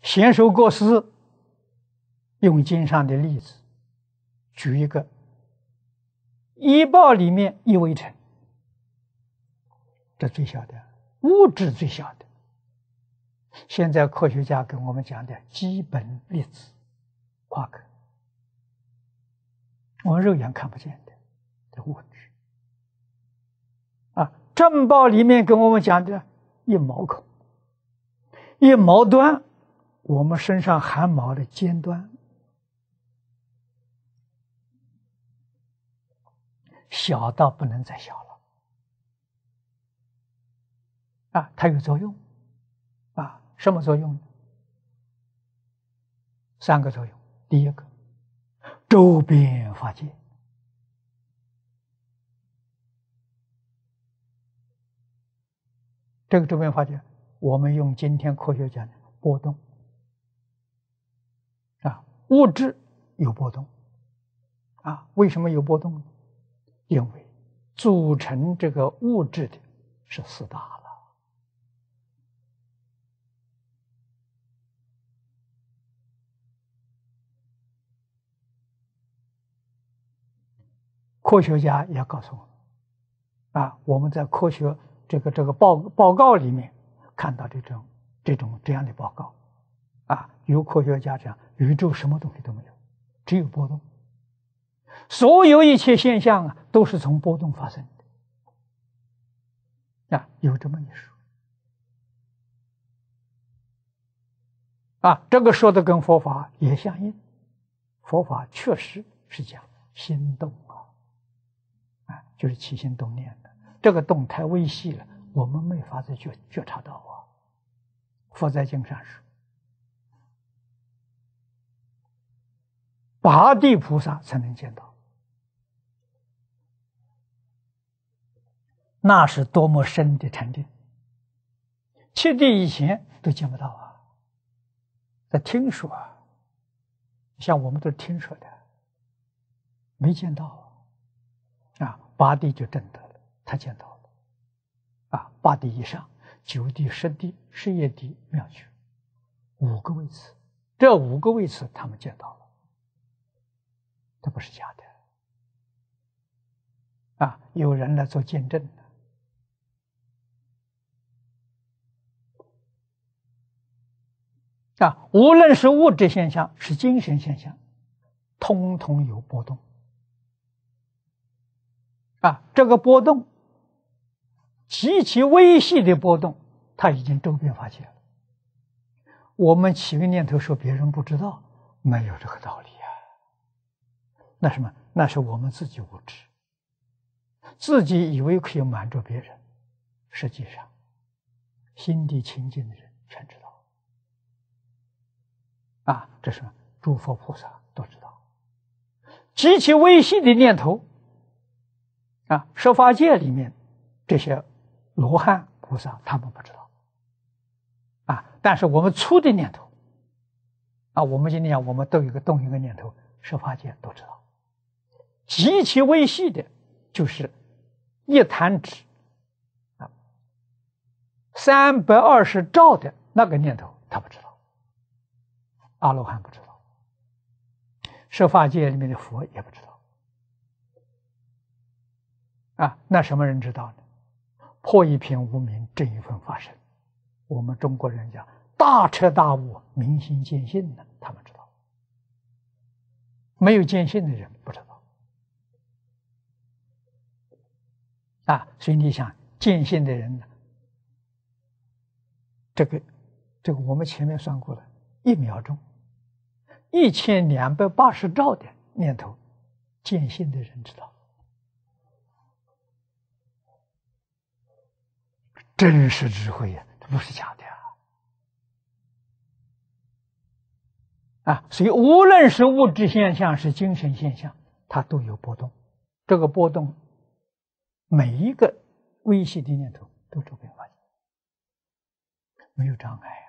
贤寿国师用经上的例子，举一个医报里面一微尘，这最小的物质最小的。现在科学家跟我们讲的基本粒子，夸克，我们肉眼看不见的的物质。啊，正报里面跟我们讲的一毛孔，一毛端。我们身上汗毛的尖端，小到不能再小了，啊，它有作用，啊，什么作用？三个作用。第一个，周边发界，这个周边发界，我们用今天科学讲的波动。物质有波动，啊，为什么有波动呢？因为组成这个物质的是四大了。科学家也告诉我们，啊，我们在科学这个这个报报告里面看到这种这种这样的报告。啊，有科学家讲，宇宙什么东西都没有，只有波动。所有一切现象啊，都是从波动发生的。啊，有这么一说。啊，这个说的跟佛法也相应。佛法确实是讲心动啊，啊，就是起心动念的。这个动太微细了，我们没法子觉觉察到啊。佛在经上说。八地菩萨才能见到，那是多么深的禅定！七地以前都见不到啊，在听说，像我们都听说的，没见到啊。啊八地就证得了，他见到了啊。八地以上，九地、十地、十一地妙觉，五个位次，这五个位次他们见到了。这不是假的啊！有人来做见证的啊！无论是物质现象，是精神现象，通通有波动啊！这个波动极其微细的波动，它已经周边发现了。我们起个念头说别人不知道，没有这个道理。那什么？那是我们自己无知，自己以为可以瞒着别人，实际上，心地清净的人全知道。啊，这是诸佛菩萨都知道，极其微细的念头，啊，十法界里面这些罗汉菩萨他们不知道，啊，但是我们粗的念头，啊，我们今天讲，我们都有个动一个念头，十法界都知道。极其微细的，就是一弹指啊，三百二十兆的那个念头，他不知道，阿罗汉不知道，设法界里面的佛也不知道，啊，那什么人知道呢？破一片无名，正一分法身。我们中国人讲大彻大悟、明心见性的，他们知道，没有见性的人不知道。啊，所以你想见性的人呢？这个，这个我们前面算过了，一秒钟，一千两百八十兆的念头，见性的人知道，真实智慧呀，它不是假的啊！啊，所以无论是物质现象，是精神现象，它都有波动，这个波动。每一个微细的念头都周边发现，没有障碍。